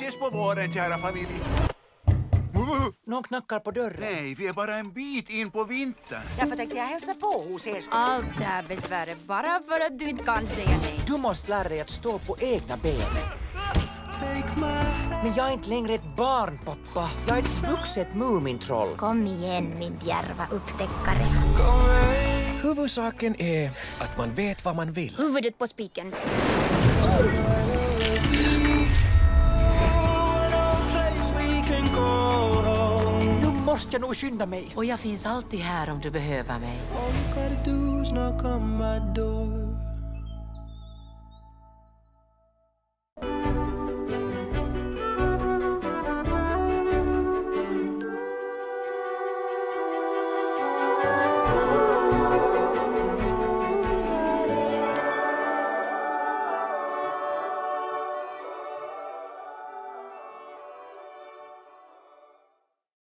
ses på våren, kära familj. Någon knackar på dörren. Nej, vi är bara en bit in på vintern. Därför tänkte jag hälsa på hos er. Allt det här besväret bara för att du inte kan säga nej. Du måste lära dig att stå på egna ben. Men jag är inte längre ett barn, pappa. Jag är ett vuxet Mumintroll. Kom igen min djärva upptäckare. Huvudsaken är att man vet vad man vill. Huvudet på spiken. Måste jag nog skynda mig. Och jag finns alltid här om du behöver mig.